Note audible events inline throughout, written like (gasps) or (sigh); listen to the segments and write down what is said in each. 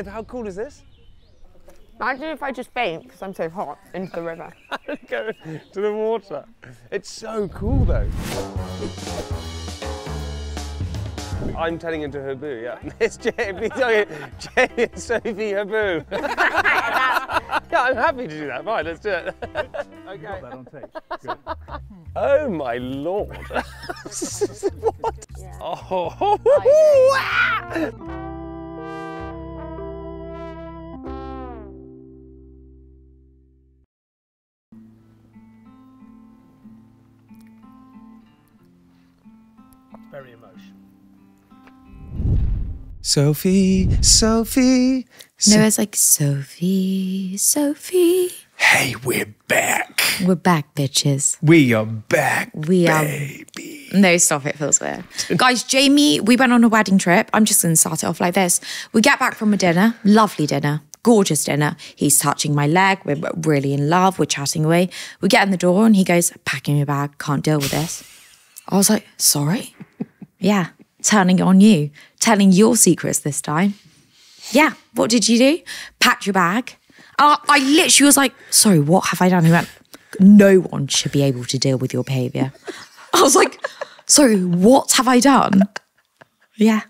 Sophie, how cool is this? Imagine if I just faint because I'm so hot into the river. (laughs) Go to the water. It's so cool though. I'm turning into Habboo, yeah. (laughs) It's Jamie, sorry, Jamie and Sophie Habboo. (laughs) yeah, I'm happy to do that. Fine, let's do it. okay. Got that on tape. Good. Oh my lord. what? Yeah. Oh. Very emotional. Sophie, Sophie. No, it's like Sophie, Sophie. Hey, we're back. We're back, bitches. We are back. We are- baby. No, stop. It feels weird. (laughs) Guys, Jamie, we went on a wedding trip. I'm just going to start it off like this. We get back from a dinner, lovely dinner, gorgeous dinner. He's touching my leg. We're really in love. We're chatting away. We get in the door and he goes, packing your bag, can't deal with this. I was like, sorry? Yeah, turning on you, telling your secrets this time. Yeah, what did you do? Packed your bag. Uh, I literally was like, sorry, what have I done? He went, no one should be able to deal with your behaviour. I was like, sorry, what have I done? Yeah.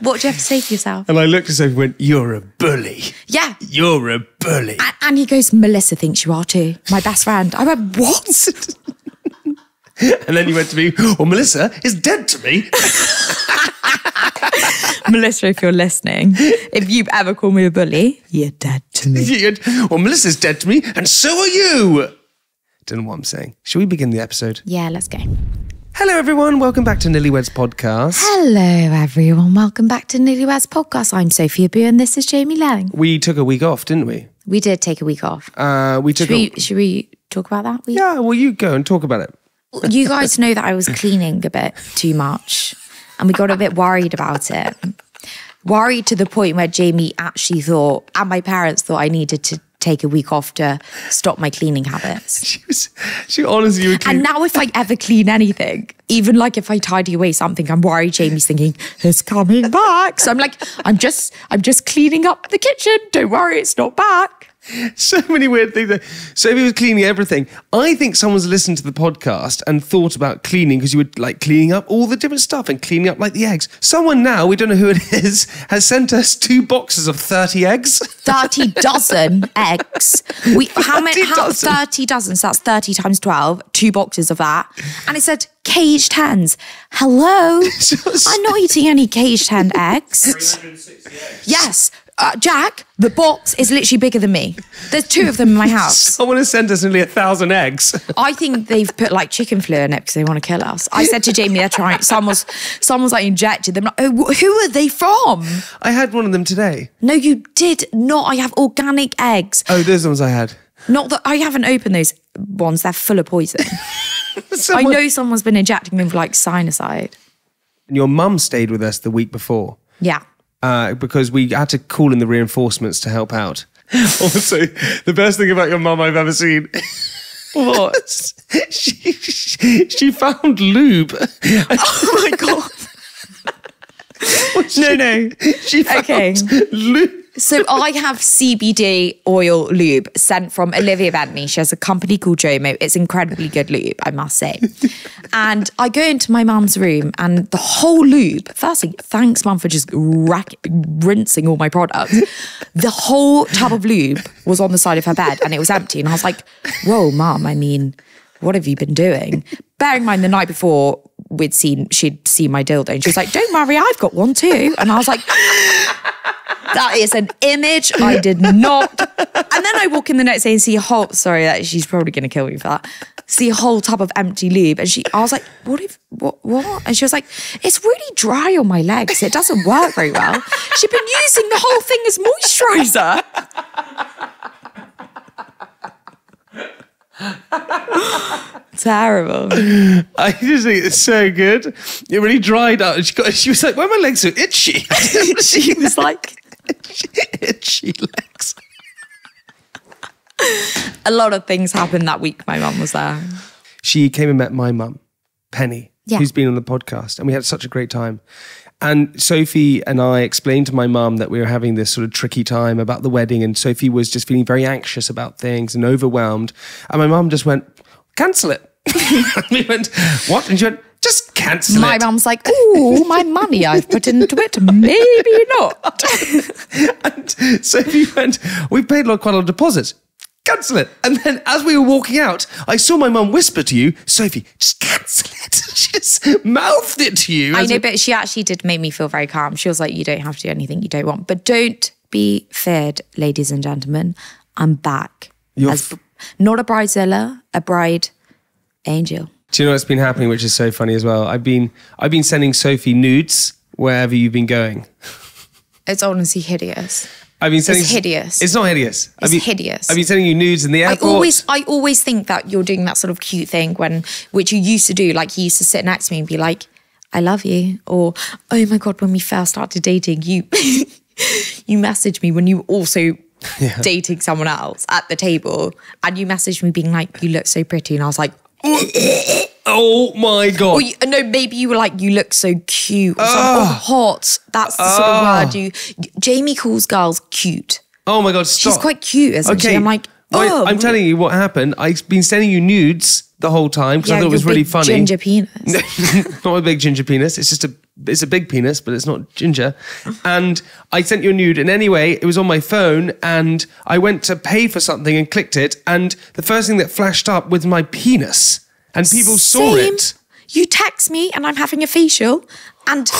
What do you have to say for yourself? And I looked at Sophie and went, You're a bully. Yeah. You're a bully. A- And he goes, Melissa thinks you are too, my best friend. I went, what? (laughs) And then you went to me, Well, Melissa is dead to me. (laughs) Melissa, if you're listening, if you've ever called me a bully, you're dead to me. (laughs) You went, well, Melissa's dead to me, and so are you. Don't know what I'm saying. Shall we begin the episode? Yeah, let's go. Hello, everyone. Welcome back to Nearlyweds Podcast. Hello, everyone. Welcome back to Newlyweds Podcast. I'm Sophie Habboo, and this is Jamie Laing. We took a week off, didn't we? We did take a week off. Uh, we took Should we, should we talk about that? We- Yeah, well, you go and talk about it. You guys know that I was cleaning a bit too much and we got a bit worried about it. Worried to the point where Jamie actually thought, and my parents thought I needed to take a week off to stop my cleaning habits. (laughs) She was, she honestly, you were And now, if I ever clean anything, even like if I tidy away something, I'm worried Jamie's thinking it's coming back. So I'm like, I'm just, I'm just cleaning up the kitchen. Don't worry, it's not back. (laughs) so many weird things. There. Sophie was cleaning everything. I think someone's listened to the podcast and thought about cleaning because you were like cleaning up all the different stuff and cleaning up like the eggs. Someone now, we don't know who it (laughs) is, has sent us two boxes of 30 eggs. 30 (laughs) dozen eggs. We how many 30 how, dozen. 30 dozen, so that's 30 times 12, two boxes of that. And it said caged hens. Hello. I'm not eating any caged hen eggs. Yes. Uh, Jack, the box is literally bigger than me. There's two of them in my house. (laughs) Someone has sent us nearly a thousand eggs. (laughs) I think they've put like chicken flu in it because they want to kill us. I said to Jamie, they're trying. Someone's, someone's like injected them. Like, oh, who are they from? I had one of them today. No, you did not. I have organic eggs. Oh, those ones I had. Not that I haven't opened those ones. They're full of poison. (laughs) I know someone's been injecting me with like cyanide. And your mum stayed with us the week before Yeah. Uh, because we had to call in the reinforcements to help out. (laughs) Also, the best thing about your mum I've ever seen. What? (laughs) she, she, she found lube. (laughs) oh my god. No, no. She Okay. lube. So I have CBD oil lube sent from Olivia Bentley. She has a company called Jomo. It's incredibly good lube, I must say. and I go into my mum's room and the whole lube, firstly, thanks mum for just rack, rinsing all my products. The whole tub of lube was on the side of her bed and it was empty. And I was like, whoa, mum, I mean, what have you been doing? Bearing in mind the night before we'd seen, she'd seen my dildo and she was like, don't worry, I've got one too. And I was like, that is an image I did not. And then I walk in the next day and see a whole. Sorry, that she's probably going to kill me for that. See a whole tub of empty lube, and she. I was like, "What if what what?" And she was like, "It's really dry on my legs. It doesn't work very well." She'd been using the whole thing as moisturizer. (laughs) Terrible. (laughs) I just think it's so good. It really dried out. She, got, she was like, why are my legs so itchy? (laughs) she was like, itchy legs. a lot of things happened that week. My mum was there. She came and met my mum, Penny, Yeah. who's been on the podcast, and we had such a great time. And Sophie and I explained to my mum that we were having this sort of tricky time about the wedding, and Sophie was just feeling very anxious about things and overwhelmed. And my mum just went, cancel it. (laughs) and we went, what? And she went, just cancel My it. My mum's like, "Ooh, my money I've put into it, maybe not." (laughs) And Sophie went, we paid like quite a lot of deposits. Cancel it. And then as we were walking out, I saw my mum whisper to you, Sophie, just cancel it. (laughs) she just mouthed it to you. I know, a- but she actually did make me feel very calm. She was like, "You don't have to do anything you don't want, but don't be feared, ladies and gentlemen. I'm back You're as not a bridezilla, a bride angel." Do you know what's been happening, which is so funny as well? I've been I've been sending Sophie nudes wherever you've been going. It's honestly hideous. I've been sending hideous. It's not hideous. It's been, hideous. I've been sending you nudes in the airport. I always, I always think that you're doing that sort of cute thing when, which you used to do. Like you used to sit next to me and be like, "I love you," or "Oh my god," when we first started dating, you, (laughs) you messaged me when you were also (laughs) dating someone else at the table, and you messaged me being like, "You look so pretty," and I was like, (coughs) oh my god. or you, uh, no, maybe you were like, "You look so cute," or something. Ah. Oh, hot. That's the sort of ah. word you. Jamie calls girls cute. oh my god, stop. She's quite cute, isn't she? I'm like, Oh, I'm telling you what happened. I've been sending you nudes the whole time because I thought it was really big funny. Ginger penis. (laughs) not a big ginger penis. It's just a it's a big penis, but it's not ginger. And I sent you a nude, and anyway, it was on my phone, and I went to pay for something and clicked it, and the first thing that flashed up was my penis, and people saw Same. it. You text me and I'm having a facial, and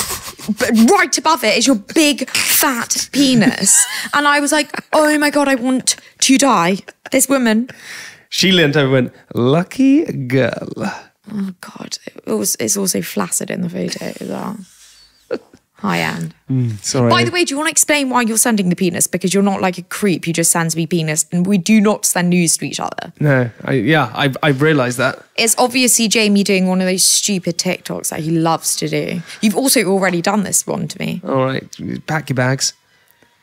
right above it is your big fat penis. And I was like, oh my God, I want to die. This woman. She leant over and went, "Lucky girl." Oh God. It was, it's also flaccid in the photo as well. High end. Mm, sorry. By the way, do you want to explain why you're sending the penis? Because you're not like a creep. You just send me penis, and we do not send news to each other. no, I, yeah, I've I've realised that. It's obviously Jamie doing one of those stupid TikToks that he loves to do. You've also already done this one to me. All right, pack your bags.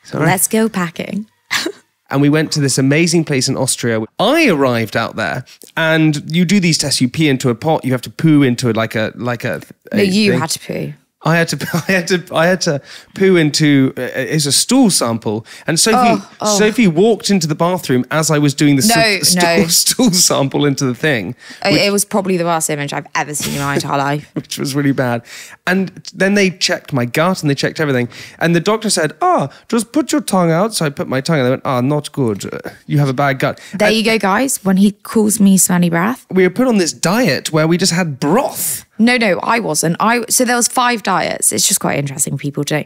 Sorry. Let's go packing. (laughs) and we went to this amazing place in Austria. I arrived out there, and you do these tests. You pee into a pot. You have to poo into like a like a. No, a you thing. had to poo. I had to. (laughs) I had to. I had to poo into. Uh, it's a stool sample, and Sophie. Sophie walked into the bathroom as I was doing the Oh, No, st- stool, no. (laughs) stool sample into the thing, It- it was probably the worst image I've ever seen in my entire life. (laughs) which was really bad. And then they checked my gut and they checked everything. And the doctor said, "Ah, just put your tongue out." So I put my tongue. out. They went, "Ah, not good. Uh, You have a bad gut." There you go, guys. When he calls me smelly breath. we were put on this diet where we just had broth. No, no, I wasn't. I so there was five diets. It's just quite interesting. People do.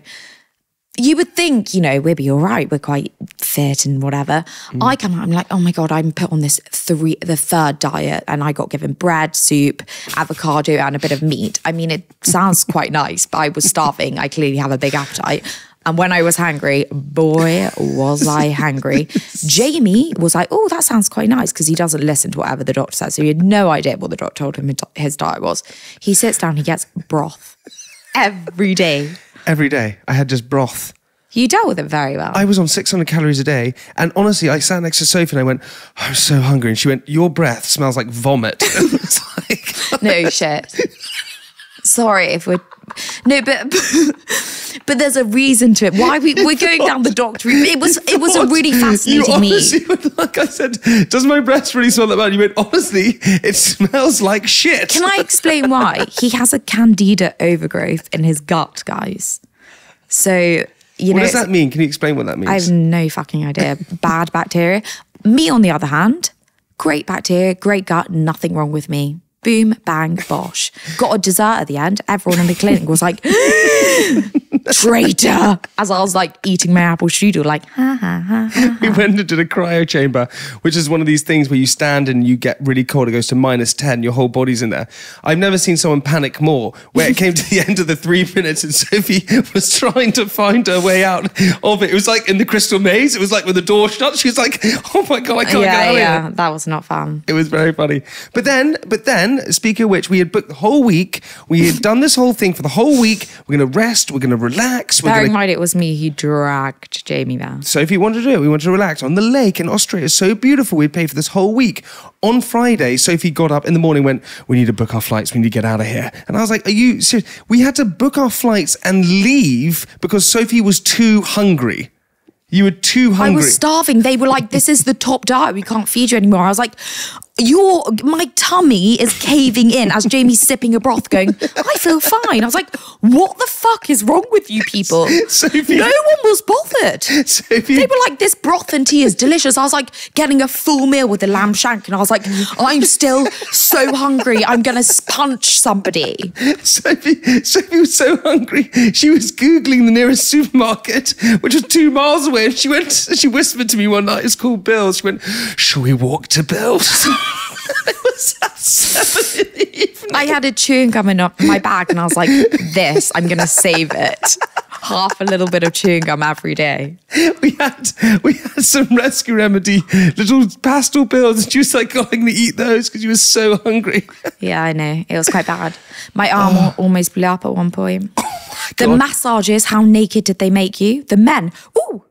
You would think, you know, we'd be all right. We're quite fit and whatever. Mm. I come out, I'm like, oh my god, I'm put on this three, the third diet, and I got given bread, soup, avocado, and a bit of meat. I mean, it sounds (laughs) quite nice, but I was starving. I clearly have a big appetite. And when I was hungry, boy, was I hungry. (laughs) Jamie was like, oh, that sounds quite nice because he doesn't listen to whatever the doctor says. So he had no idea what the doctor told him his diet was. He sits down, he gets broth (laughs) every day. Every day, I had just broth. You dealt with it very well. I was on 600 calories a day. And honestly, I sat next to Sophie and I went, I'm so hungry. And she went, Your breath smells like vomit. (laughs) like, (laughs) no shit. Sorry if we're no, but (laughs) but there's a reason to it. Why we we're going down the doctor. It was it was a really You fascinating honestly meet. went, like I said, does my breath really smell that bad? You went, honestly, it smells like shit. Can I explain why? He has a candida overgrowth in his gut, guys. So you know what know does that mean? Can you explain what that means? I have no fucking idea. Bad bacteria. Me, on the other hand, great bacteria, great gut, nothing wrong with me. Boom, bang, bosh. Got a dessert at the end. Everyone in the clinic was like, (gasps) traitor. As I was like eating my apple strudel, like, ha ha ha. ha. (laughs) we went into the cryo chamber, which is one of these things where you stand and you get really cold. It goes to minus 10, your whole body's in there. I've never seen someone panic more, where it came to the (laughs) end of the three minutes and Sophie (laughs) was trying to find her way out of it. It was like in the crystal maze. It was like when the door shut, she was like, oh my God, I can't get Yeah, out of yeah, here. that was not fun. It was very funny. But then, but then then, speaking of which, we had booked the whole week. We had done this whole thing for the whole week. We're going to rest. We're going to relax. We're Bear going in mind, it was me who dragged Jamie there. Sophie wanted to do it. We wanted to relax on the lake in Austria. It's so beautiful. We'd pay for this whole week. On Friday, Sophie got up in the morning, went, "We need to book our flights. We need to get out of here." And I was like, "Are you serious?" We had to book our flights and leave because Sophie was too hungry. You were too hungry. I was starving. They were like, "This is the top diet. We can't feed you anymore." I was like, "Your my tummy is caving in." As Jamie's sipping a broth, going, "I feel fine." I was like, "What the fuck is wrong with you people?" (laughs) Sophie- no one was bothered. (laughs) Sophie- They were like, "This broth and tea is delicious." I was like, getting a full meal with the lamb shank, and I was like, "I'm still so hungry. I'm gonna punch somebody." Sophie, Sophie was so hungry. She was googling the nearest supermarket, which was two miles away. And she went. She whispered to me one night, "It's called Bill's." She went, "Shall we walk to Bill's?" (laughs) (laughs) it was at seven in the evening. I had a chewing gum in my bag, and I was like, "This, I'm gonna save it." Half a little bit of chewing gum every day. we had we had some rescue remedy little pastel pills, and she was like going to eat those because she was so hungry. (laughs) Yeah, I know. It was quite bad. My arm al- oh. almost blew up at one point. Oh the God. massages, how naked did they make you? The men, ooh?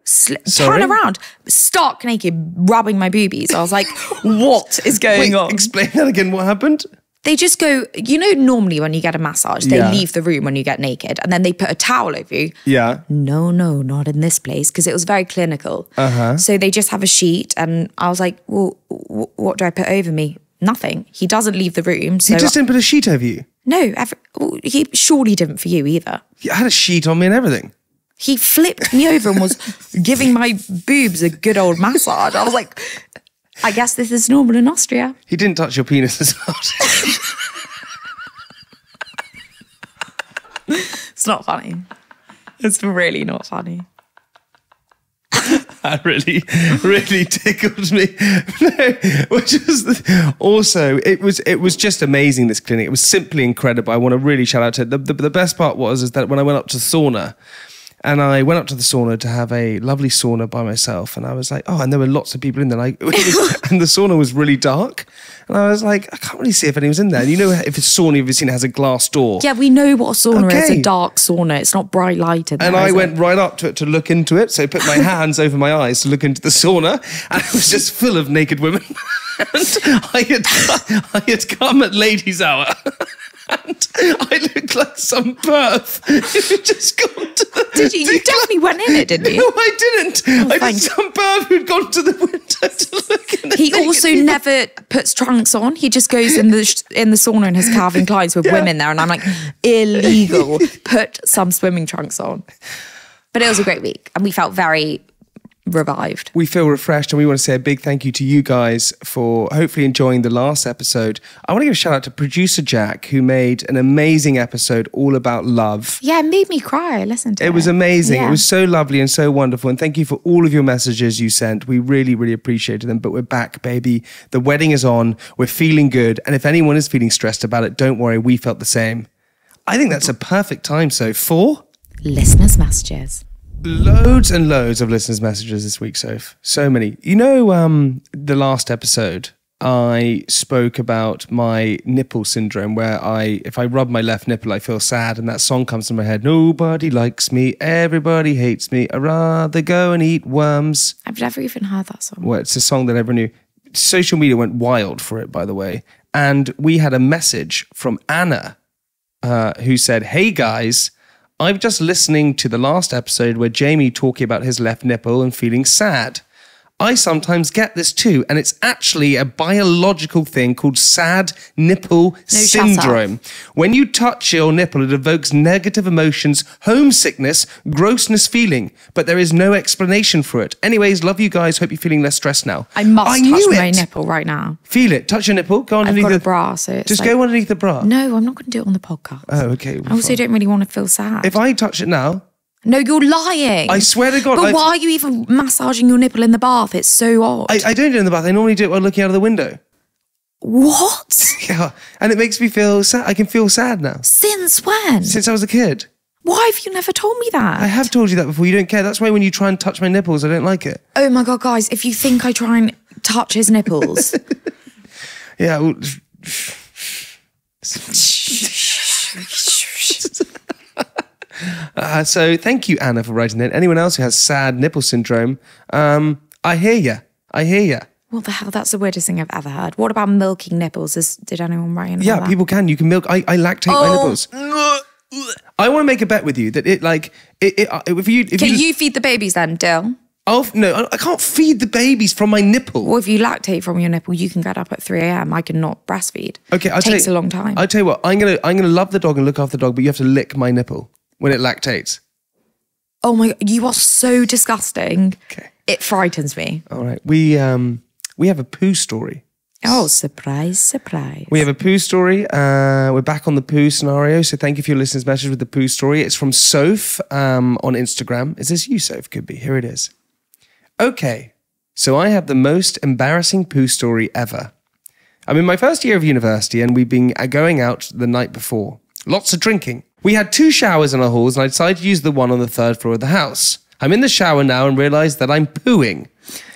Turn around, stark naked, rubbing my boobies. I was like, what is going Wait, on? explain that again. What happened? they just go, you know, normally when you get a massage, they Yeah. leave the room when you get naked and then they put a towel over you. Yeah. No, no, not in this place because it was very clinical. Uh-huh. So they just have a sheet, and I was like, "Well, w- what do I put over me?" Nothing. He doesn't leave the room. So He just didn't put a sheet over you. no, every, he surely didn't for you either. He had a sheet on me and everything. He flipped me over and was giving my boobs a good old massage. I was like, I guess this is normal in Austria. He didn't touch your penis as well. It's not funny. It's really not funny. (laughs) that really, really tickled me. (laughs) No, which was the- also it was it was just amazing. This clinic, it was simply incredible. I want to really shout out to it. The, the, the best part was is that when I went up to sauna. And I went up to the sauna to have a lovely sauna by myself, and I was like, "Oh!" And there were lots of people in there, like, was- (laughs) and the sauna was really dark, and I was like, "I can't really see if anyone's in there." And you know, if it's sauna, you've seen it has a glass door, Yeah, we know what a sauna is Okay. a dark sauna. It's not bright light in there. And I went it? right up to it to look into it. So I put my (laughs) hands over my eyes to look into the sauna, and it was just full of naked women. (laughs) and I had I had come at ladies' hour. And I looked like some perv who (laughs) just gone to the. Did you? You definitely went in it, didn't you? No. I didn't. Oh, I thank just some perv who'd gone to the window to look in. He also never puts trunks on. He just goes in the in the sauna and has Calvin Kleins with women there, and I'm like, illegal. Put some swimming trunks on. But it was a great week, and we felt very revived. we feel refreshed and we want to say a big thank you to you guys for hopefully enjoying the last episode. I want to give a shout out to producer Jack who made an amazing episode all about love. Yeah, it made me cry. I listened to it. It was amazing. It was so lovely and so wonderful. And thank you for all of your messages you sent. We really, really appreciated them. But we're back, baby. The wedding is on. We're feeling good. And if anyone is feeling stressed about it, don't worry. We felt the same. I think that's a perfect time. So, for listeners' messages. Loads and loads of listeners' messages this week, Soph. So many. You know, um, the last episode, I spoke about my nipple syndrome, where I, if I rub my left nipple, I feel sad, and that song comes to my head. Nobody likes me, everybody hates me. I'd rather go and eat worms. I've never even heard that song. Well, it's a song that everyone knew. Social media went wild for it, by the way. And we had a message from Anna uh, who said, Hey guys, I'm just listening to the last episode where Jamie talking about his left nipple and feeling sad. I sometimes get this too, and it's actually a biological thing called sad nipple up. syndrome. When you touch your nipple, it evokes negative emotions, homesickness, grossness feeling, but there is no explanation for it. Anyways, love you guys. Hope you're feeling less stressed now. I must I touch my it. nipple right now. Feel it. Touch your nipple. Go I've underneath got the a bra, so it's Just like- go underneath the bra. No, I'm not going to do it on the podcast. Oh, okay. I also don't really want to feel sad. If I touch it now, no, you're lying. I swear to God, But I've- why are you even massaging your nipple in the bath? It's so odd. I, I don't do it in the bath. I normally do it while looking out of the window. what? (laughs) Yeah, and it makes me feel sad. I can feel sad now Since when? since I was a kid. Why have you never told me that? I have told you that before. You don't care. That's why when you try and touch my nipples, I don't like it. oh my god, guys! If you think I try and touch his nipples, (laughs) Yeah. well, (laughs) Uh, so thank you, Anna, for writing that. Anyone else who has sad nipple syndrome, um, I hear you. I hear you. What the hell? That's the weirdest thing I've ever heard. What about milking nipples? Is, did anyone write in? Yeah, people can. You can milk. I, I lactate my nipples. I want to make a bet with you that it like it. it uh, if you if Can you, you feed the babies then, Dill? I'll, no, I- I can't feed the babies from my nipple. Or if you lactate from your nipple, you can get up at 3 a.m. I cannot breastfeed. Okay, I'll it takes tell a long time. I tell you what, I'm gonna I'm gonna love the dog and look after the dog, but you have to lick my nipple when it lactates. oh my god, you are so disgusting. Okay. It frightens me. All right, we um we have a poo story. Oh, surprise, surprise. We have a poo story. Uh, we're back on the poo scenario. So thank you for your listeners' message with the poo story. It's from Soph um, on Instagram. Is this you, Soph? Could be. Here it is. Okay. So I have the most embarrassing poo story ever. I'm in my first year of university and we've been uh, going out the night before. Lots of drinking. We had two showers in our halls and I decided to use the one on the third floor of the house. I'm in the shower now and realize that I'm pooing.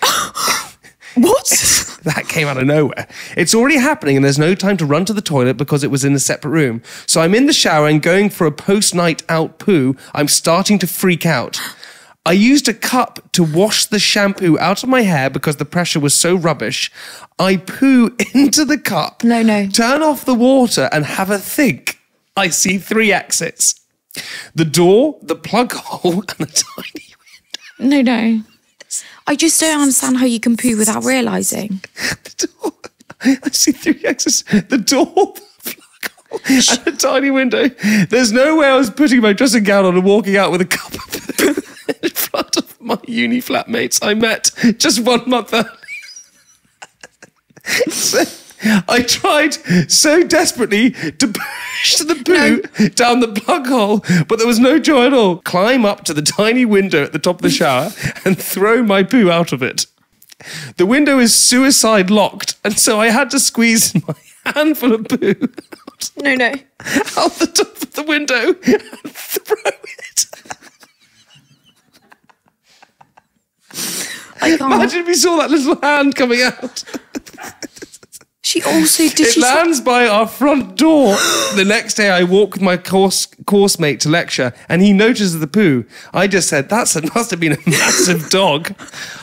(gasps) what? (laughs) That came out of nowhere. It's already happening, and there's no time to run to the toilet because it was in a separate room. So I'm in the shower and going for a post night out poo. I'm starting to freak out. I used a cup to wash the shampoo out of my hair because the pressure was so rubbish. I poo (laughs) into the cup. No, no. Turn off the water and have a think. I see three exits the door, the plug hole, and the tiny window. no, no. I just don't understand how you can poo without realizing. (laughs) the door. I see three exits. The door, the plug hole, and a tiny window. There's no way I was putting my dressing gown on and walking out with a cup in front of my uni flatmates I met just one month earlier. (laughs) I tried so desperately to push the poo down the plug hole, but there was no joy at all. Climb up to the tiny window at the top of the (laughs) shower and throw my poo out of it. The window is suicide locked, and so I had to squeeze (laughs) my handful of poo out, No, no. out the top of the window and throw it. I can't. Imagine if you saw that little hand coming out. (laughs) She also did. It she lands by our front door. (gasps) the next day, I walk with my course course mate to lecture, and he notices the poo. I just said, "That's a, (laughs) must have been a massive dog."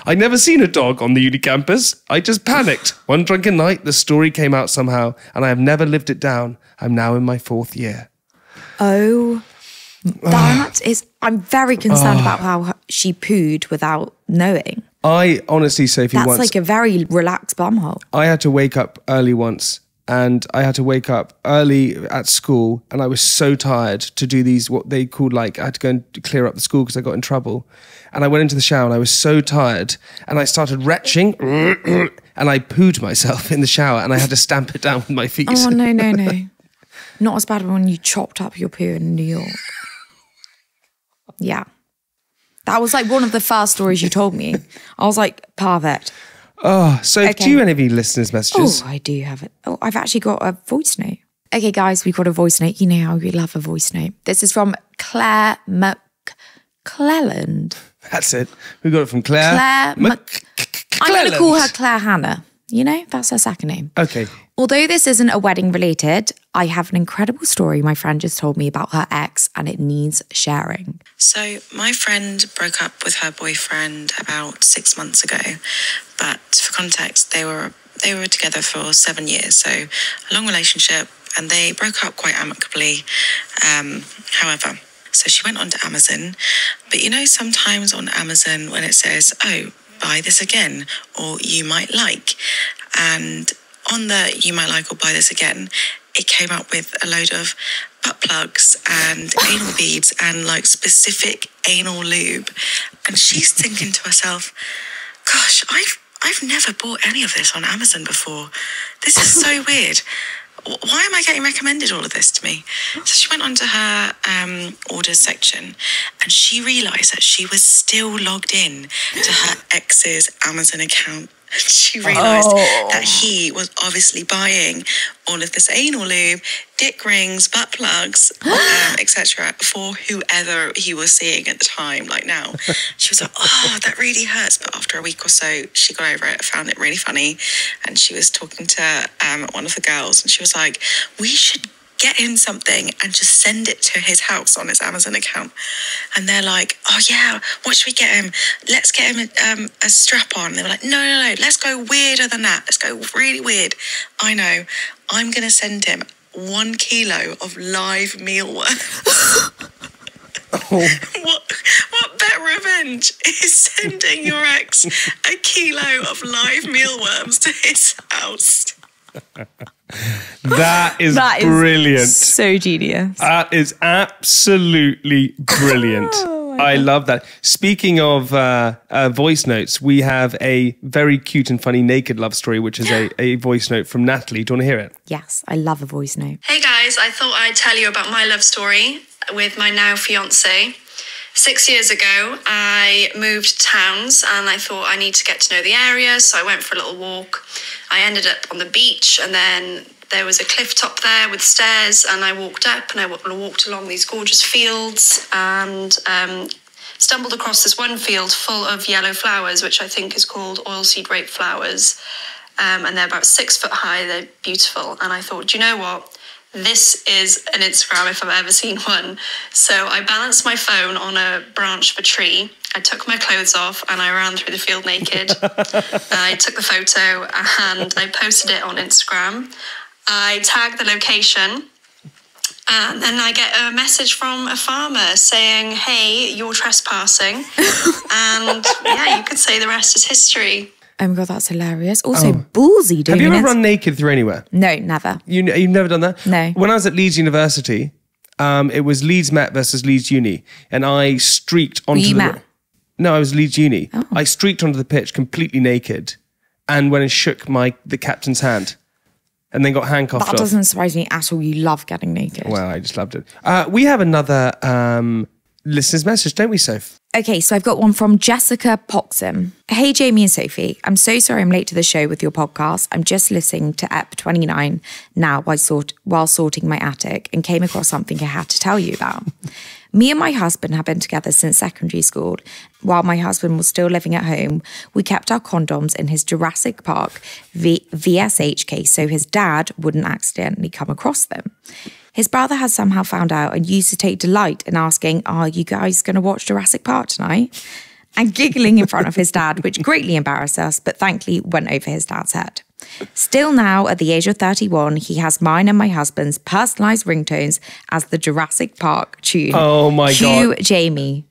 I'd never seen a dog on the uni campus. I just panicked. One drunken night, the story came out somehow, and I have never lived it down. I'm now in my fourth year. Oh, (sighs) that is. I'm very concerned ah. about how she pooed without knowing. I honestly, Sophie, That's once like a very relaxed bumhole. I had to wake up early once and I had to wake up early at school and I was so tired to do these what they called like I had to go and clear up the school because I got in trouble. And I went into the shower and I was so tired and I started retching (clears throat) and I pooed myself in the shower and I had to stamp it down with my feet. Oh no, no, no. (laughs) Not as bad when you chopped up your poo in New York. (laughs) Yeah. That was like one of the first stories you told me. I was like, perfect. Oh, so Okay. do you have any listeners' messages? Oh, I do have it. Oh, I've actually got a voice note. Okay, guys, we've got a voice note. You know how we love a voice note. This is from Claire McClelland. That's it. We got it from Claire. Claire Mc- I'm going to call her Claire Hannah. You know, that's her second name. Okay. Although this isn't a wedding related, I have an incredible story my friend just told me about her ex and it needs sharing. So, my friend broke up with her boyfriend about six months ago, but for context, they were they were together for seven years, so a long relationship, and they broke up quite amicably. Um, however, so she went onto Amazon, but you know sometimes on Amazon when it says, "Oh, buy this again," or "You might like," and on the "You might like" or "Buy this again," it came up with a load of butt plugs and anal beads and like specific anal lube. And she's thinking to herself, gosh, I've I've never bought any of this on Amazon before. This is so (laughs) weird. Why am I getting recommended all of this to me? So she went onto her um, orders section and she realized that she was still logged in to her (laughs) ex's Amazon account. (laughs) She realized that he was obviously buying all of this anal lube, dick rings, butt plugs, (gasps) um, etc. for whoever he was seeing at the time. Like now, (laughs) she was like, "Oh, that really hurts." But after a week or so, she got over it, found it really funny, and she was talking to um, one of the girls, and she was like, "We should." Get him something and just send it to his house on his Amazon account. And they're like, oh yeah, what should we get him? Let's get him a, um, a strap on. They were like, no, no, no, let's go weirder than that. Let's go really weird. I know. I'm going to send him one kilo of live mealworms. (laughs) what what better revenge is sending your ex a kilo of live mealworms to his house? That is That is brilliant. So genius. That is absolutely brilliant. (laughs) Oh I love that. Speaking of uh, uh, voice notes, we have a very cute and funny naked love story, which is a, a voice note from Natalie. Do you want to hear it? yes, I love a voice note. Hey guys, I thought I'd tell you about my love story with my now fiance. Six years ago, I moved towns and I thought I need to get to know the area, so I went for a little walk. I ended up on the beach, and then there was a cliff top there with stairs, and I walked up and I walked along these gorgeous fields and um, stumbled across this one field full of yellow flowers, which I think is called oilseed rape flowers. Um, and they're about six foot high. They're beautiful. And I thought, do you know what? This is an Instagram if I've ever seen one. So I balanced my phone on a branch of a tree. I took my clothes off and I ran through the field naked. (laughs) I took the photo and I posted it on Instagram. I tagged the location and then I get a message from a farmer saying, Hey, you're trespassing. (laughs) and yeah, you could say the rest is history. Oh my god, that's hilarious. Also, ballsy doing Have you ever it. run naked through anywhere? No, never. You, you've never done that? No. When I was at Leeds University, um, it was Leeds Met versus Leeds Uni, and I streaked onto you the. Met? No, I was Leeds Uni. I streaked onto the pitch completely naked, and went and shook my the captain's hand, and then got handcuffed That off. doesn't surprise me at all. You love getting naked. Well, I just loved it. Uh, we have another um, listener's message, don't we, Soph? Okay, so I've got one from Jessica Poxham. Hey, Jamie and Sophie. I'm so sorry I'm late to the show with your podcast. I'm just listening to EP 29 now while, sort, while sorting my attic and came across something I had to tell you about. Me and my husband have been together since secondary school. While my husband was still living at home, we kept our condoms in his Jurassic Park v- VSH case so his dad wouldn't accidentally come across them. His brother has somehow found out and used to take delight in asking, Are you guys going to watch Jurassic Park tonight? And giggling in front of his dad, which greatly embarrassed us, but thankfully went over his dad's head. Still now, at the age of 31, he has mine and my husband's personalised ringtones as the Jurassic Park tune. Oh my Cue God. Jamie.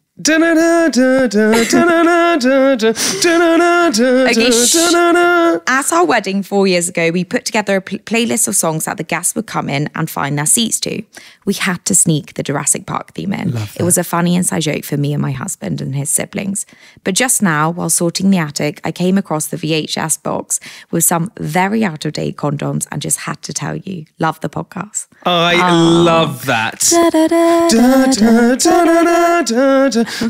At our wedding four years ago, we put together a pl- playlist of songs that the guests would come in and find their seats to. We had to sneak the Jurassic Park theme in. It was a funny inside joke for me and my husband and his siblings. But just now, while sorting the attic, I came across the VHS box with some very out of date condoms and just had to tell you, love the podcast. I love that. (laughs)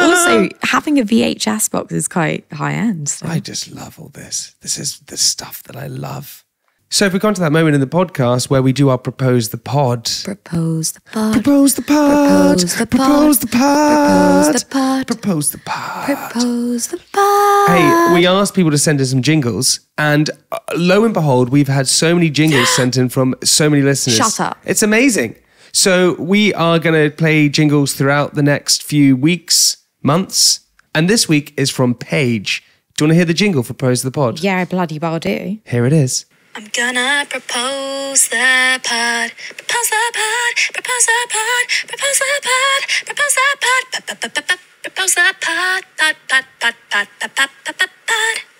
Also, having a VHS box is quite high end. so- I just love all this. This is the stuff that I love. So, if we've gone to that moment in the podcast where we do our propose the pod, Propose the pod. propose the pod, Propose the pod. propose the pod, Propose the pod. propose the pod. Propose the pod. Hey, we asked people to send us some jingles, and uh, lo and behold, we've had so many jingles (gasps) sent in from so many listeners. Shut up. It's amazing. So we are going to play jingles throughout the next few weeks, months, and this week is from Paige. Do you want to hear the jingle for Propose the Pod? Yeah, I bloody well do. Here it is. I'm gonna propose the pod, propose the pod, propose the pod, propose the pod, propose the pod, propose the pod, pod, pod, pod, pod, pod, pod, pod, pod, pod.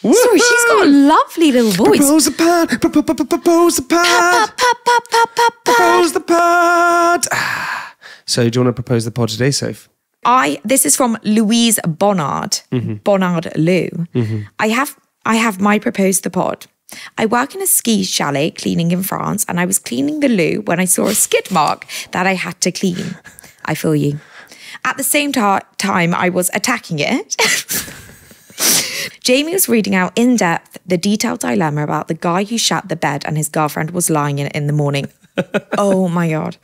Sorry, she's got a lovely little voice. Propose the pod. pro- pro- pro- pro- Propose the pod. Propose the pod. Ah. So, do you want to propose the pod today, Soph? I this is from Louise Bonnard. Bonnard Lou. I have I have my propose the pod. I work in a ski chalet cleaning in France, and I was cleaning the loo when I saw a skid mark that I had to clean. I feel you. At the same ta- time, I was attacking it. (laughs) Jamie was reading out in depth the detailed dilemma about the guy who shat the bed and his girlfriend was lying in it in the morning. (laughs) oh my god.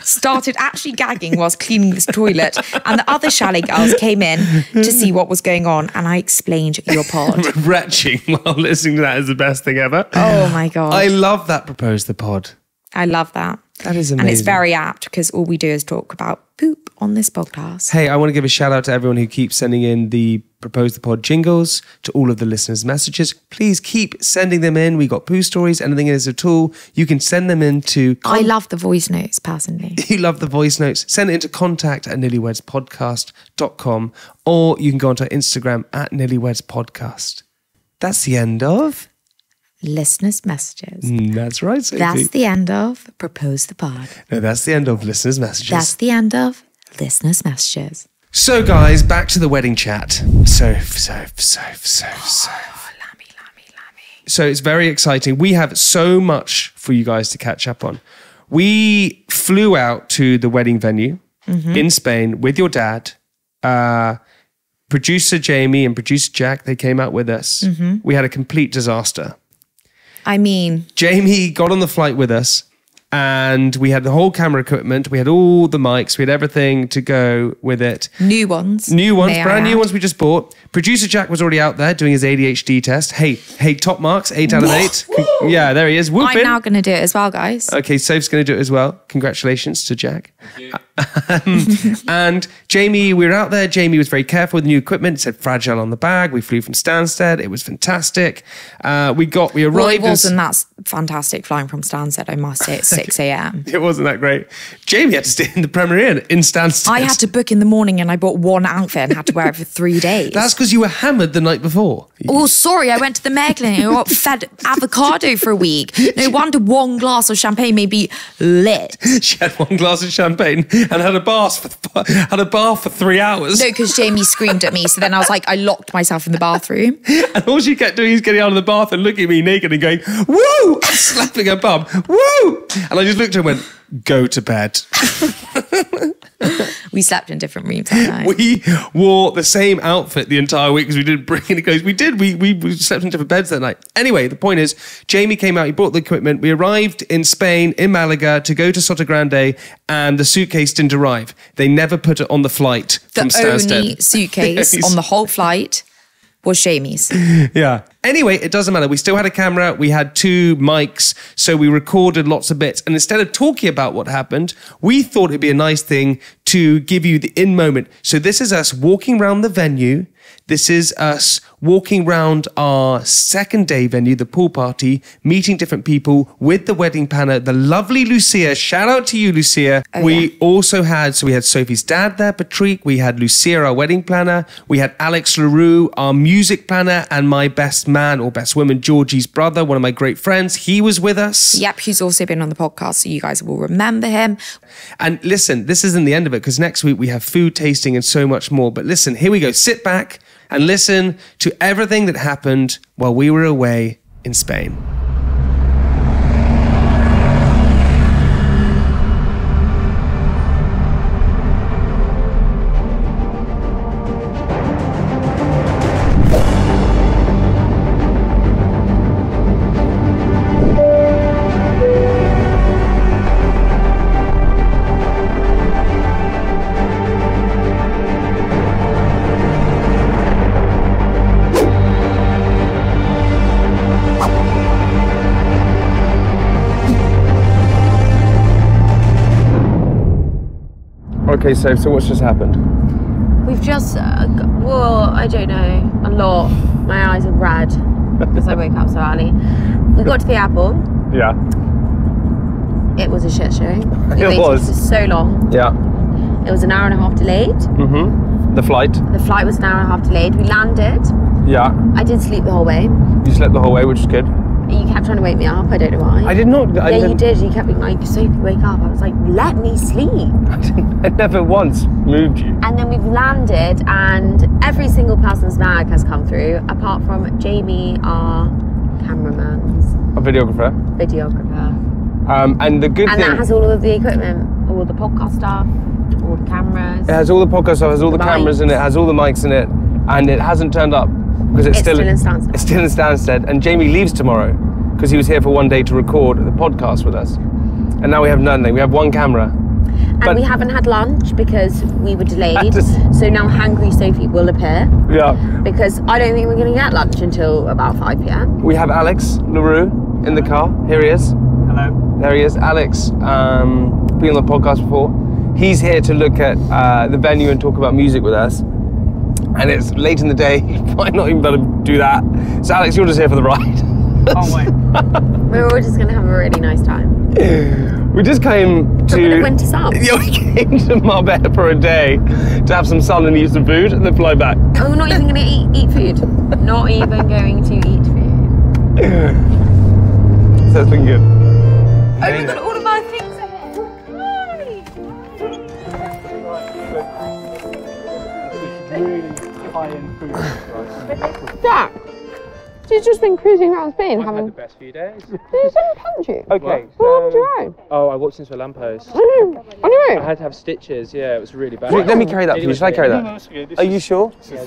Started actually gagging whilst cleaning this toilet, and the other chalet girls came in to see what was going on, and I explained your pod. (laughs) Retching while listening to that is the best thing ever. Oh my god. I love that proposed the pod. I love that. That is amazing. And it's very apt because all we do is talk about poop on this podcast. Hey, I want to give a shout out to everyone who keeps sending in the Propose the Pod jingles, to all of the listeners' messages. Please keep sending them in. We got poo stories, anything is at all. You can send them in to. I love the voice notes personally. (laughs) you love the voice notes, send it into contact at nearlywedspodcast.com or you can go onto our Instagram at nillywedspodcast. That's the end of. Listeners' messages. Mm, That's right, Sophie. That's the end of Propose the Pod. no, that's the end of listeners' messages. That's the end of Listeners' messages. so, guys, back to the wedding chat. So, so, so, so, so. So it's very exciting. We have so much for you guys to catch up on. We flew out to the wedding venue in Spain with your dad. Uh, producer Jamie and producer Jack, they came out with us. We had a complete disaster. I mean, Jamie got on the flight with us and we had the whole camera equipment. We had all the mics. We had everything to go with it. new ones. New ones, brand new add. ones we just bought. Producer Jack was already out there doing his ADHD test. Hey, hey, top marks, eight out of eight. Yeah, there he is. Whooping. I'm now going to do it as well, guys. Okay, Safe's going to do it as well. Congratulations to Jack. Um, (laughs) and Jamie, we were out there. Jamie was very careful with the new equipment. It said fragile on the bag. We flew from Stansted. It was fantastic. Uh, we got, we well, arrived. it as- wasn't that fantastic flying from Stansted, I must say, at (laughs) 6 a.m. it wasn't that great. Jamie had to stay in the Premier Inn in Stansted. I had to book in the morning and I bought one outfit and had to wear it for three days. That's because you were hammered the night before. Oh, sorry, I went to the Mayr Clinic and got fed avocado for a week. No (laughs) wonder one glass of champagne may be lit. (laughs) She had one glass of champagne and had a bath for (laughs) had a bath for three hours. No, because Jamie screamed at me. So then I was like, I locked myself in the bathroom. (laughs) And all she kept doing is getting out of the bath and looking at me naked and going, "Woo!" slapping her bum, "Woo!" And I just looked at her and went, "Go to bed." (laughs) We slept in different rooms that night. We wore the same outfit the entire week because we didn't bring any clothes. We did. We, we we slept in different beds that night. Anyway, the point is, Jamie came out. He brought the equipment. We arrived in Spain, in Malaga, to go to Sotogrande, and the suitcase didn't arrive. They never put it on the flight from the Stansted. only suitcase (laughs) on the whole flight was Jamie's. (laughs) Yeah. Anyway, it doesn't matter. We still had a camera. We had two mics. So we recorded lots of bits. And instead of talking about what happened, we thought it'd be a nice thing to give you the in moment. So this is us walking around the venue. This is us walking around our second day venue, the pool party, meeting different people with the wedding planner, the lovely Lucia. Shout out to you, Lucia. Oh, we also had, so we had Sophie's dad there, Patrick. We had Lucia, our wedding planner. We had Alex LaRue, our music planner, and my best man or best woman, Georgie's brother, one of my great friends. He was with us. Yep, he's also been on the podcast, so you guys will remember him. And listen, this isn't the end of it because next week we have food tasting and so much more. But listen, here we go. Sit back and listen to everything that happened while we were away in Spain. Okay, so so what's just happened? We've just, uh, g- well, I don't know, a lot. My eyes are red because I (laughs) woke up so early. We got to the airport. Yeah, It was a shit show. (laughs) We It waited was. for so long. yeah. It was an hour and a half delayed. Mm-hmm. The flight. The flight was an hour and a half delayed. We landed. Yeah. I did sleep the whole way. You slept the whole way, which is good. You kept trying to wake me up. I don't know why. I did not. I yeah, you did. You kept being like, Sophie, wake up. I was like, let me sleep. (laughs) I never once moved you. And then we've landed, and every single person's bag has come through, apart from Jamie, our cameraman's A videographer. videographer. Um, and the good thing And thing. that has all of the equipment, all the podcast stuff, all the cameras. It has all the podcast stuff, it has all the, The cameras in it, mics. has all the mics in it, and it hasn't turned up because it's, It's still in Stansted. It's still in Stansted, and Jamie leaves tomorrow because he was here for one day to record the podcast with us. and now we have nothing. We have one camera. And But- we haven't had lunch because we were delayed. (laughs) Just- so now Hungry Sophie will appear Yeah. because I don't think we're going to get lunch until about 5 pm. We have Alex LaRue in the car. Here he is. Hello. There he is. Alex, um, been on the podcast before. He's here to look at uh, the venue and talk about music with us. And it's late in the day. (laughs) You might not even be able to do that. So, Alex, you're just here for the ride. Can't wait. (laughs) We're all just going to have a really nice time. we just came From to. the winter sun. Yeah, we came to Marbella for a day to have some sun and eat some food and then fly back. Oh, we're not even going to eat, eat food. (laughs) Not even going to eat food. So it's been good. Oh my god, all (laughs) Jack, she's just been cruising around Spain I've had having. the best few days. Did someone punch you? Okay. What happened to your eye? Oh, I walked into a lamppost. On your own? I had to have stitches. Yeah, it was really bad. Let me carry that for you. Should I carry No, no, that? that's okay. This Are you sure? Yeah,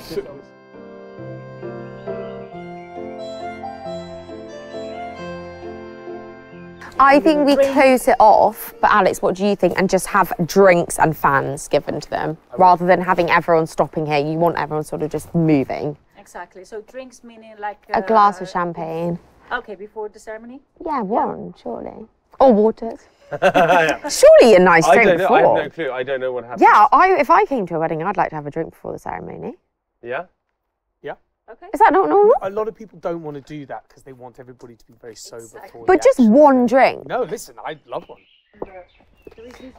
I think we close it off, but Alex, what do you think? And just have drinks and fans given to them rather than having everyone stopping here. You want everyone sort of just moving. Exactly. So drinks meaning like A glass of uh, champagne. Okay, before the ceremony. Yeah, one, surely. Or waters. (laughs) (laughs) surely a nice I drink don't know. before. I have no clue. I don't know what happened. yeah, I, if I came to a wedding, I'd like to have a drink before the ceremony. Yeah? Okay. Is that not normal? A lot of people don't want to do that because they want everybody to be very sober. For But just action. one drink. No, listen, I'd love one.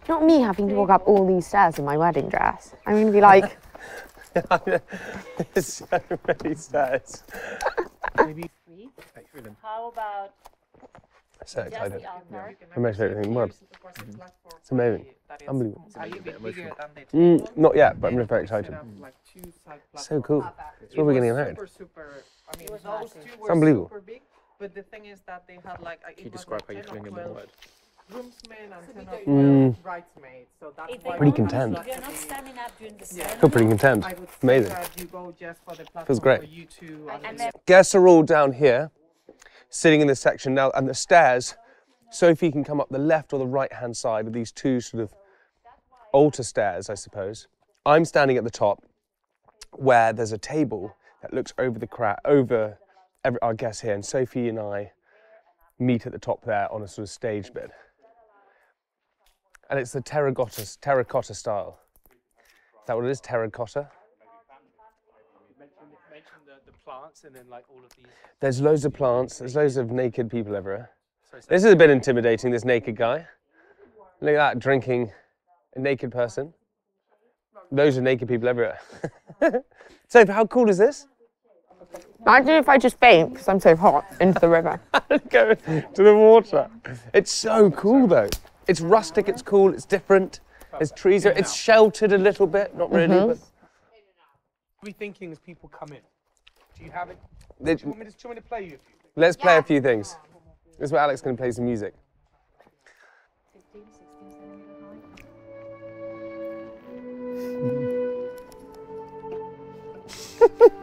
Not me having to walk up all these stairs in my wedding dress. I'm going to be like, (laughs) There's so many stairs. (laughs) Maybe How about So just excited. the altar? The most favorite thing in. It's amazing. Unbelievable. Mm, not yet, but I'm just very excited. So cool. It's where we're getting married. Super, super. I mean, those two were unbelievable. super big. But the thing is that they had like I- Can you describe how you 10 or fling in the 12 word? groomsmen and 10 or 12 Mm. bridesmaids. So that's If why Pretty content. If you're not standing up during the Yeah. ceremony, Feel pretty content. I would say Amazing. that you go just for the platform Feels great. for you two. and then Guests are all down here, sitting in this section now, and the stairs. Sophie can come up the left or the right hand side of these two sort of altar stairs, I suppose. I'm standing at the top, where there's a table that looks over the crowd, over every, our guests here, and Sophie and I meet at the top there on a sort of stage bit. And it's the terracotta, terracotta style. Is that what it is? Terracotta? Mention the, the plants and then like all of these. There's loads of plants. There's loads of naked people everywhere. This is a bit intimidating. This naked guy. Look at that, drinking a naked person. Those are naked people everywhere. (laughs) so, how cool is this? imagine if I just faint because I'm so hot into the river. (laughs) Go to the water. It's so cool though. It's rustic. It's cool. It's different. There's trees. there. It's sheltered a little bit. Not really, Mm-hmm. but What are we thinking as people come in? Do you have it? they- Do you want me to, do you want me to play you a few? let's play a few things. This is where Alex going to play some music. (laughs)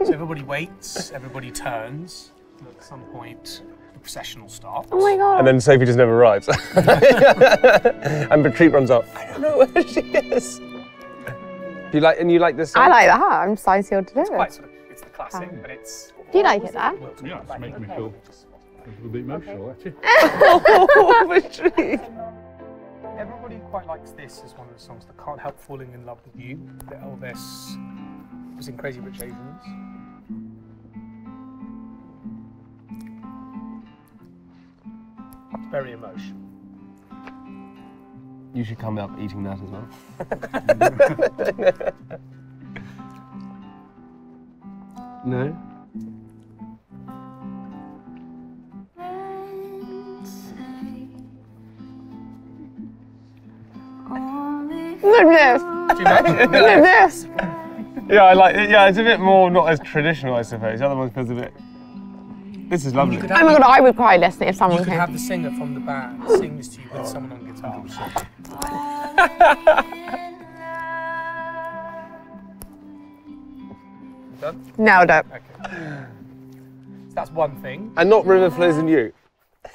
So everybody waits, everybody turns. and At some point, the procession will start. Oh my god. And then Sophie just never arrives. (laughs) and Patrick runs up. I don't know where she is. Do you like and you like this song? I like that. I'm signed sealed to do it. Quite sort of, it's the classic, um, but it's. Do you like it, Dad? Yeah, it's making me feel a little bit emotional, actually. (laughs) Patrick. (laughs) Everybody quite likes this as one of the songs that can't help falling in love with you. That Elvis was in Crazy Rich Asians. It's very emotional. You should come up eating that as well. (laughs) no? Look at this. Do you know? Look at this. Yeah, I like it. Yeah, it's a bit more not as traditional, I suppose. The other one feels a bit. This is lovely. You could Oh my god, I would cry listening if someone You could came. have the singer from the band sing this to you with someone on guitar. (laughs) Done? Nailed it. Okay. So that's one thing. And not River Flows in You.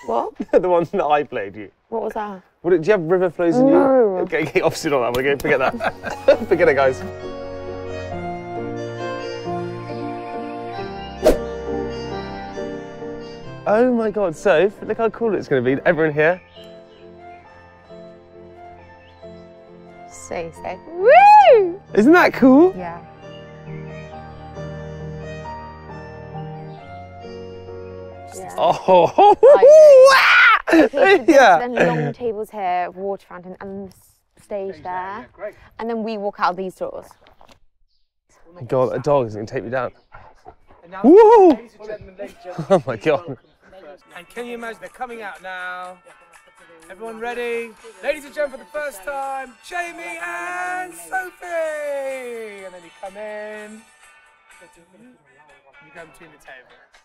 What? (laughs) the one that I played you. What was that? What, do you have river flows in you? No. Okay, okay, obviously not that one. Okay, forget that. (laughs) forget it, guys. Oh my god, Soph, look how cool it's going to be. Everyone here. So sick. Woo! Isn't that cool? Yeah. (laughs) Oh, (laughs) Okay, so yeah. Then long tables here, water fountain, and the stage there. And then we walk out these doors. god, a dog is going to take me down. Woo! ladies and gentlemen, ladies and gentlemen. Oh my god. And can you imagine they're coming out now? Everyone ready? Ladies and gentlemen, for the first time, Jamie and Sophie! And then you come in. You go between the tables.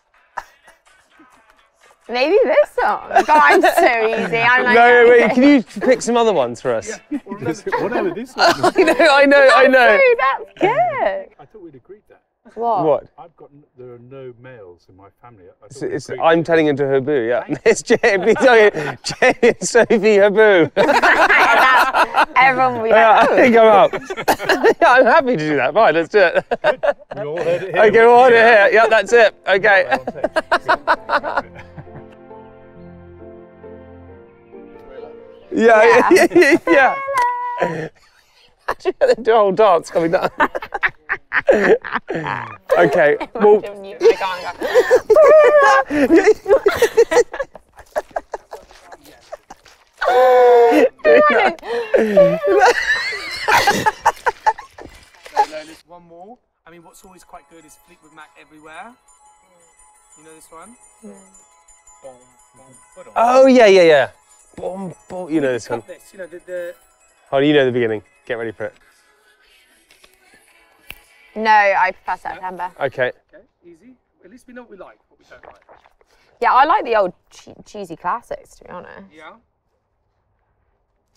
Maybe this song. (laughs) God, I'm so easy. I'm like, No, wait, can you pick some other ones for us? (laughs) Whatever this one. (laughs) I know, I know, I know. Sorry, that's good. I thought we'd agreed that. What? What? I've got there are no males in my family. It's, it's, I'm telling into her boo, yeah. (laughs) It's Jamie, sorry, Jamie and Sophie, Habboo. (laughs) Everyone will be Yeah, I think I'm up. (laughs) yeah, I'm happy to do that. Fine, let's do it. We all heard it here. Okay, we'll hold it here. Yeah, that's it. Okay. Yeah, yeah, yeah, yeah. (laughs) Imagine they do a whole dance coming down. (laughs) okay, well, I can't go. No, there's one more. I mean, what's always quite good is Fleetwood Mac everywhere. You know this one? Boom, boom, ba-dum. oh yeah, yeah, yeah. Boom, boom. You know this one. Got this, you know, the, the Oh, you know the beginning. Get ready for it. No, I prefer September. Okay. okay, easy. At least we know what we like, what we don't like. Yeah, I like the old che- cheesy classics, to be honest. Yeah.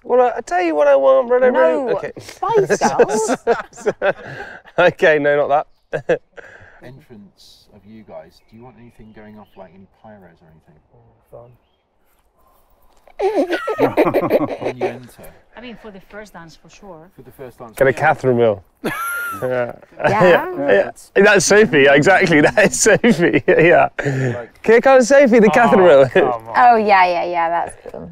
Well, I, I tell you what I want. Right over. No, Okay. Spice (laughs) Girls. okay, no, not that. entrance of you guys, do you want anything going off like any pyros or anything? Oh, fun. When you enter I mean, for the first dance, for sure. for the first dance? Get a Catherine wheel. (laughs) yeah. Yeah. yeah. That's Sophie, exactly. That is Sophie. (laughs) yeah. Here comes Sophie, the Catherine oh, wheel. (laughs) Oh, yeah, yeah, yeah, that's cool.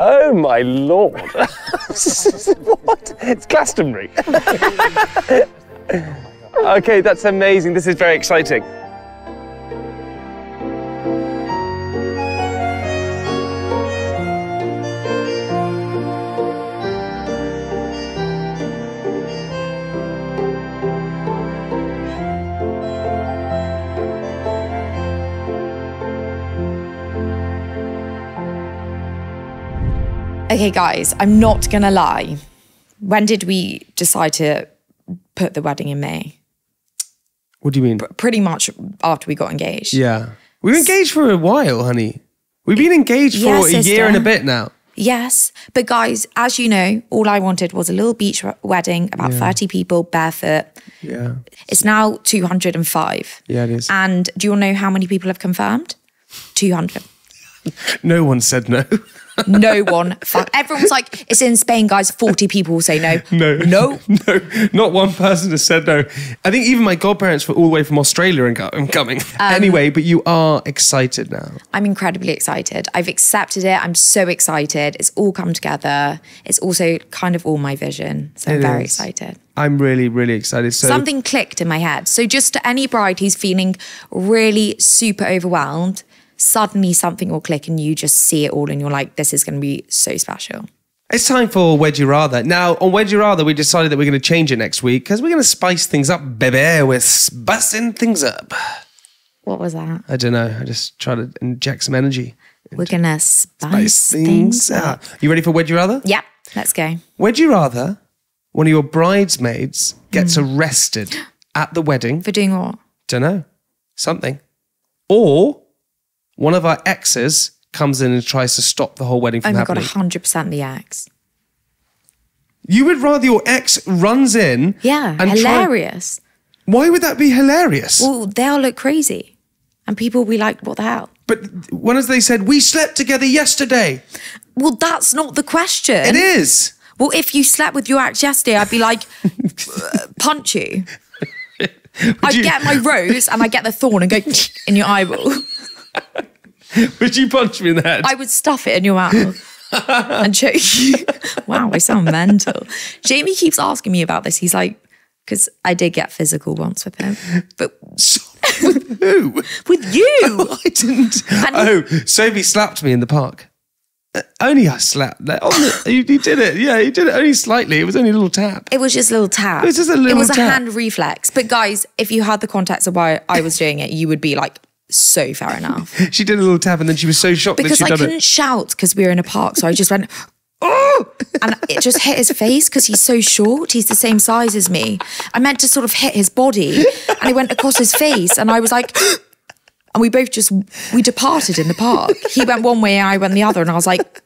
Oh my lord. what? It's Glastonbury. okay, that's amazing. This is very exciting. Okay, guys, I'm not gonna lie. When did we decide to put the wedding in May? What do you mean? Pretty much after we got engaged. Yeah. We were engaged for a while, honey. We've been engaged for Yeah, a year and a bit now. Yes, but guys, as you know, all I wanted was a little beach wedding, about 30 people, barefoot. Yeah. It's now 205. Yeah, it is. And do you to know how many people have confirmed? 200. (laughs) No one said no. (laughs) No one. Everyone's like, it's in Spain, guys. 40 people will say no. (laughs) No. No. No. Not one person has said no. I think even my godparents were all the way from Australia and co- and coming. Um, anyway, but you are excited now. I'm incredibly excited. I've accepted it. I'm so excited. It's all come together. It's also kind of all my vision. So I'm very is. excited. I'm really, really excited. So Something clicked in my head. So just to any bride who's feeling really super overwhelmed, suddenly something will click and you just see it all and you're like, this is going to be so special. It's time for Wedgie Rather. Now, on Wedgie Rather, we decided that we're going to change it next week because we're going to spice things up, baby. We're spicing things up. What was that? I don't know. I just try to inject some energy. We're going to spice, Spice things up. You ready for Wedgie Rather? Yeah, let's go. Would you rather one of your bridesmaids gets hmm. arrested at the wedding? For doing what? Don't know. Something. Or one of our exes comes in and tries to stop the whole wedding from Oh my God, happening. 100% the ex. You would rather your ex runs in Yeah, and try- hilarious. Why would that be hilarious? Well, they'll look crazy. And people will be like, what the hell? But when as they said, we slept together yesterday. Well, that's not the question. It is. Well, if you slept with your ex yesterday, I'd be like, uh, punch you. (laughs) I'd you- get my rose and I'd get the thorn and go (laughs) in your eyeball. Would you punch me in the head? I would stuff it in your mouth (laughs) and choke you. Wow, I sound mental. Jamie keeps asking me about this. He's like, because I did get physical once with him, but with Who? (laughs) with you. (laughs) I didn't. oh, Sophie slapped me in the park. Uh, only I slapped. Like, the, you, you did it. Yeah, you did it only slightly. It was only a little tap. It was just a little tap. It was just a little. It was a hand reflex. But guys, if you had the context of why I was doing it, you would be like, so fair enough. (laughs) She did a little tap and then she was so shocked Because that I couldn't it. shout because we were in a park, so I just went. Oh! And it just hit his face because he's so short. He's the same size as me. I meant to sort of hit his body and it went across his face. And I was like, (gasps) and we both just, we departed in the park. He went one way, I went the other. And I was like,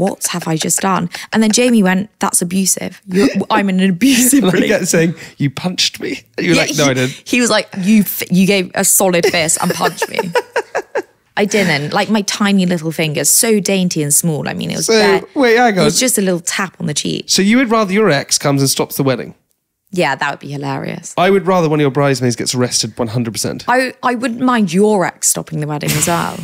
what have I just done? And then Jamie went, that's abusive. You're, I'm in an abusive (laughs) I relationship. saying, "You punched me." (laughs) And you were Yeah, like, "No, he, I didn't." He was like, "You, you gave a solid fist and punched me." (laughs) I didn't. Like my tiny little fingers, so dainty and small. I mean, it was. So, bare- wait, hang It was just a little tap on the cheek. So you would rather your ex comes and stops the wedding? Yeah, that would be hilarious. I would rather one of your bridesmaids gets arrested 100%. I I wouldn't mind your ex stopping the wedding as well,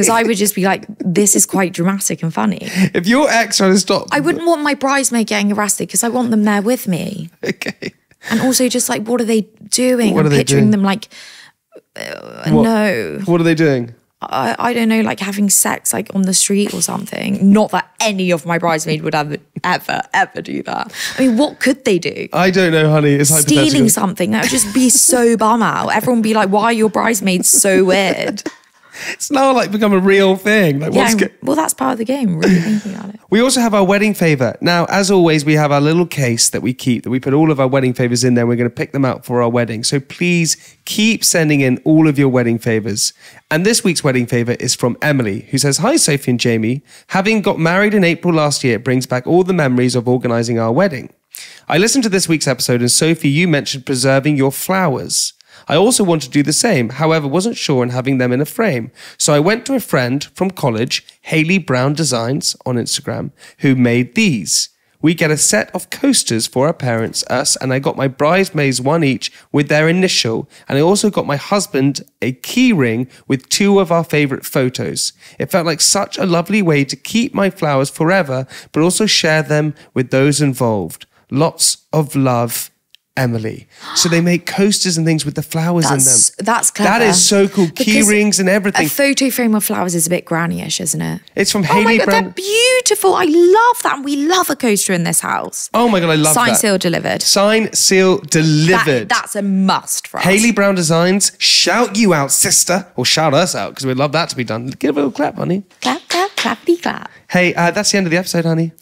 because I would just be like, "This is quite dramatic and funny." (laughs) If your ex trying to stop, I wouldn't want my bridesmaid getting arrested because I want them there with me. Okay. And also, just like, what are they doing? What I'm are they picturing doing? them like, uh, What- no. What are they doing? I, I don't know, like having sex like on the street or something. Not that any of my bridesmaids would ever, ever, ever do that. I mean, what could they do? I don't know, honey. It's hypothetical. Stealing something that would just be so bum out. Everyone would be like, "Why are your bridesmaids so weird?" It's now like become a real thing. Like, what's yeah, well, that's part of the game. Really (clears throat) thinking about it. We also have our wedding favor. Now, as always, we have our little case that we keep, that we put all of our wedding favors in there. We're going to pick them out for our wedding. So please keep sending in all of your wedding favors. And this week's wedding favor is from Emily, who says, Hi, Sophie and Jamie. Having got married in April last year, it brings back all the memories of organizing our wedding. I listened to this week's episode, and Sophie, you mentioned preserving your flowers. I also want to do the same, however, wasn't sure on having them in a frame. So I went to a friend from college, Haley Brown Designs on Instagram, who made these. We get a set of coasters for our parents, us, and I got my bridesmaids one each with their initial, and I also got my husband a key ring with two of our favorite photos. It felt like such a lovely way to keep my flowers forever, but also share them with those involved. Lots of love, Emily. So they make coasters and things with the flowers That's in them. that's clever. That is so cool. Key rings and everything. A photo frame of flowers is a bit granny-ish, isn't it? It's from Oh my Haley god, Brown. they're beautiful. I love that. And we love a coaster in this house. Oh my god, I love Sign, that. seal, delivered. Sign, seal, That- delivered. that's a must for us. Haley Brown Designs, shout you out, sister, or shout us out because we'd love that to be done. Give a little clap, honey. Clap, clap, clappity clap. Hey, uh, that's the end of the episode, honey.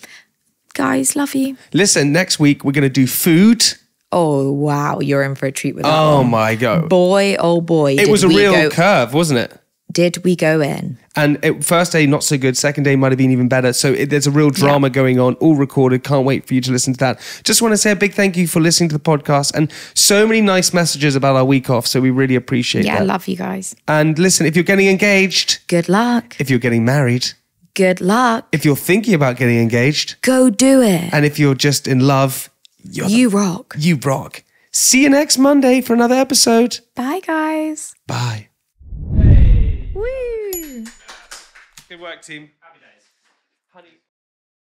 Guys, love you. Listen, next week we're going to do food. Oh wow, you're in for a treat with that. Oh one. my god, boy, oh boy. it was a real go- curve, wasn't it? Did we go in? And it, first day not so good. Second day might have been even better. So it, there's a real drama going on, all recorded. Can't wait for you to listen to that. Just want to say a big thank you for listening to the podcast and so many nice messages about our week off. So we really appreciate Yeah, that. love you guys. and listen, if you're getting engaged, Good luck. if you're getting married, Good luck. if you're thinking about getting engaged, Go do it. and if you're just in love, You rock. you rock. See you next Monday for another episode. Bye, guys. Bye. Woo. Good work, team.